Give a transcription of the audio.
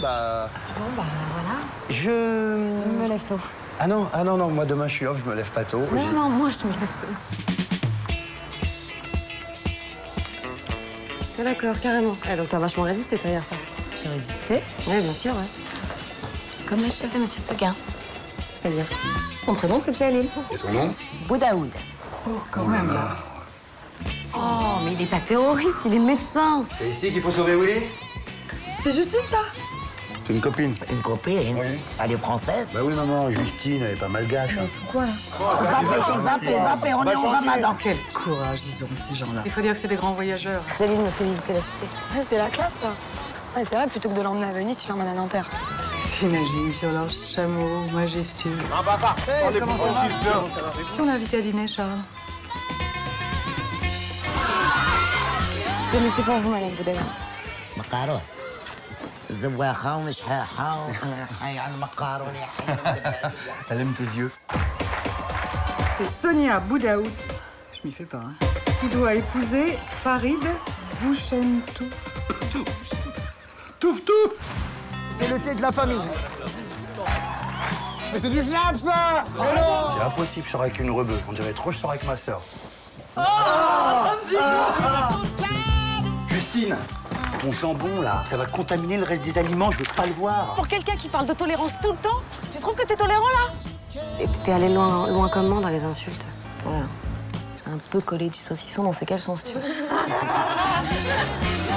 bah. Bon, bah voilà. Je. Je me lève tôt. Ah non, ah non, non, moi demain je suis off, je me lève pas tôt. Non, non, moi je me lève tôt. Ah, D'accord, carrément. Ah, donc t'as vachement résisté toi hier soir. J'ai résisté, Oui, bien sûr, ouais. comme le chef de Monsieur Seguin. C'est-à-dire? Ton prénom c'est Jalil. Et son nom? Boudaoud. Oh, quand même, là. Oh, mais il est pas terroriste, il est médecin. C'est ici qu'il faut sauver Willy? C'est Justine, ça? Une copine. Une copine Elle est française Bah oui, maman, Justine, elle est pas malgache. Mais pourquoi là oh, Zappez, zappez, zappez, on est au bah, ramadan. Quel courage, ils ont, ces gens-là. Il faut dire que c'est des grands voyageurs. Jaline me fait visiter la cité. C'est la classe, hein. là. C'est vrai, plutôt que de l'emmener à Venise, tu l'emmènes à Nanterre. S'imagine sur leur chameau majestueux. Ah, bah, bah. On est comment, comment ça va Si on l'invite à dîner, Charles Connaissez pas vous, Madame Boudella Macaron. زواخة ومشحاحة وحي على المقارون يا حي Elle aime tes yeux. C'est Sonia Boudaoud, je m'y fais pas, hein, qui doit épouser Farid Bouchentou. Touf, touf C'est le thé de la famille. Mais c'est du schnapp, ça C'est impossible, je sors avec une rebeu. On dirait trop, je sors avec ma sœur. Justine, ton jambon là, ça va contaminer le reste des aliments, je veux pas le voir. Pour quelqu'un qui parle de tolérance tout le temps, tu trouves que t'es tolérant, là? Et t'es allé loin, loin comme moi dans les insultes. Voilà. J'ai un peu collé du saucisson dans ces caleçons, si tu veux.